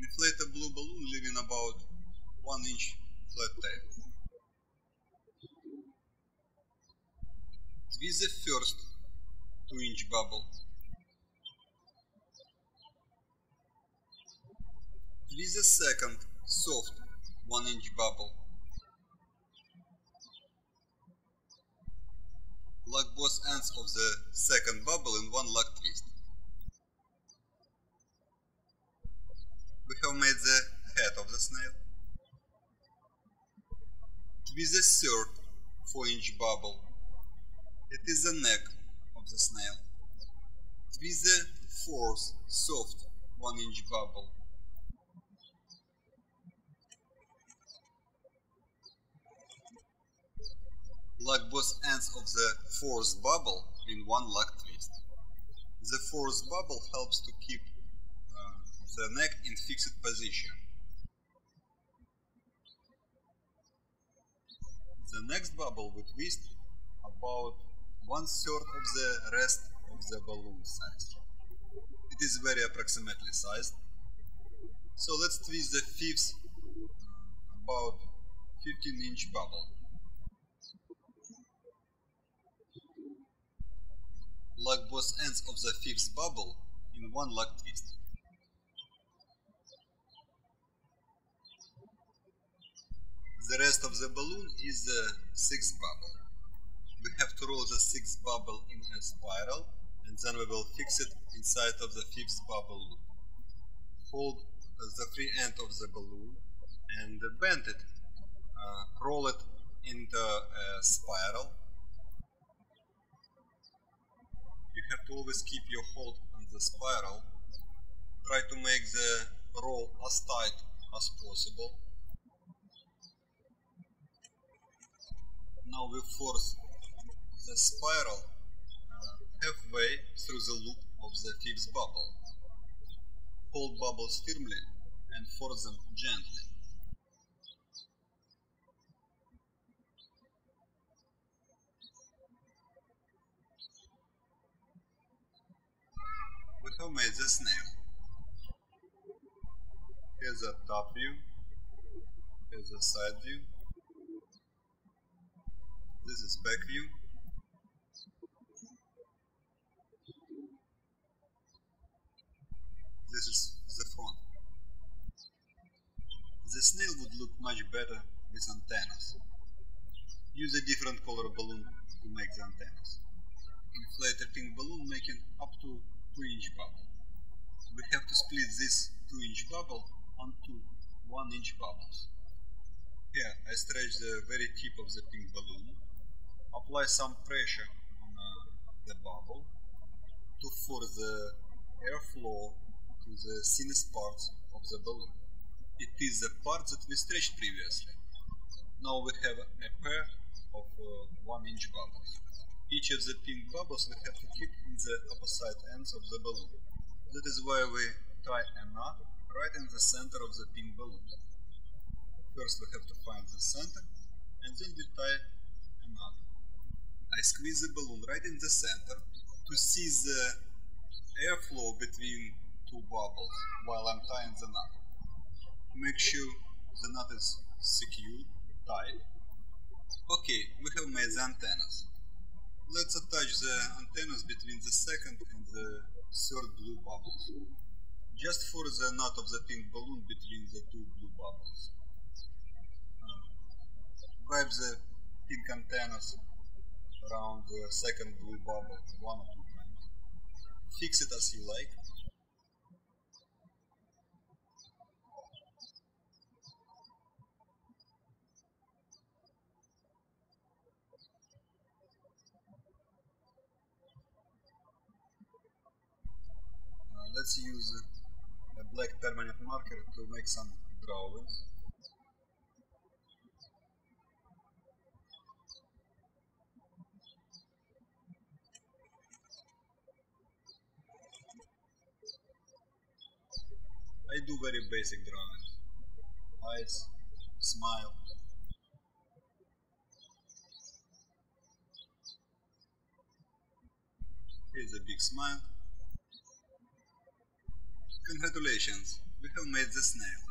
Inflate a blue balloon leaving about 1 inch flat tail. Twist the first 2 inch bubble. Twist the second soft 1 inch bubble. Lock both ends of the second bubble in one lock twist. We have made the head of the snail. With the third 4 inch bubble. It is the neck of the snail. With the fourth soft 1 inch bubble. Lock both ends of the fourth bubble in one lock twist. The fourth bubble helps to keep the neck in fixed position. The next bubble we twist about one third of the rest of the balloon size. It is very approximately sized. So let's twist the fifth uh, about 15 inch bubble. Lock both ends of the fifth bubble in one lock twist. The rest of the balloon is the sixth bubble. We have to roll the sixth bubble in a spiral and then we will fix it inside of the fifth bubble loop. Hold the free end of the balloon and bend it. Uh, roll it into a spiral. You have to always keep your hold on the spiral. Try to make the roll as tight as possible. Now we force the spiral halfway through the loop of the fifth bubble. Hold bubbles firmly and force them gently. We have made the snail. Here's the top view, here's the side view, this is back view. This is the front. The snail would look much better with antennas. Use a different color balloon to make the antennas. Inflate a pink balloon making up to 2 inch bubble. We have to split this 2 inch bubble onto 1 inch bubbles. Here I stretch the very tip of the pink balloon apply some pressure on uh, the bubble to force the airflow to the thinnest part of the balloon. It is the part that we stretched previously. Now we have a pair of uh, 1 inch bubbles. Each of the pink bubbles we have to keep in the opposite ends of the balloon. That is why we tie a knot right in the center of the pink balloon. First we have to find the center and then we tie a knot. I squeeze the balloon right in the center to see the airflow between two bubbles while I'm tying the knot. Make sure the knot is secure, tight. Okay, we have made the antennas. Let's attach the antennas between the second and the third blue bubbles. Just for the knot of the pink balloon between the two blue bubbles. Uh, grab the pink antennas around the second blue bubble one or two times. Fix it as you like. Uh, let's use a black permanent marker to make some drawings. I do very basic drawings. Eyes, smile. Here's a big smile. Congratulations, we have made the snail.